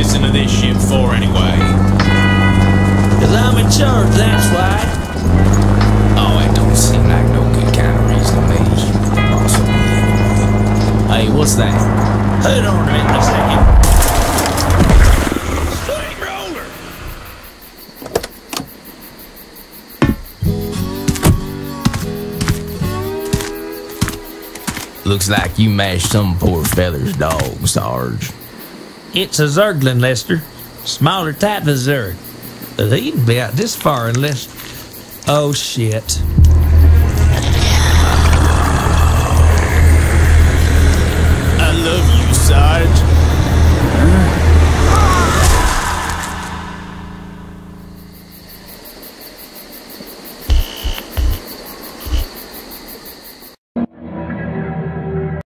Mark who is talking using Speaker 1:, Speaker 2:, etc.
Speaker 1: listen to this shit for anyway?
Speaker 2: Cause I'm in charge, that's why.
Speaker 1: Oh, it don't seem like no good kind of reason to me. Also. Hey, what's that?
Speaker 2: Hold on a minute a second.
Speaker 1: Looks like you mashed some poor feather's dog, Sarge.
Speaker 2: It's a Zergling, Lester. Smaller type of Zerg. He'd be out this far unless... Oh, shit.